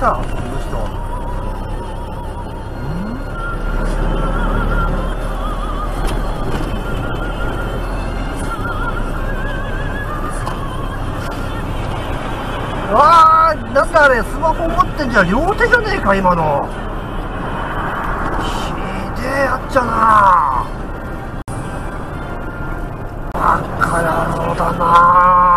やこの人わあなんだあれスマホ持ってんじゃん両手じゃねえか今の。ひでえやっちゃな。バカ野郎だな。あ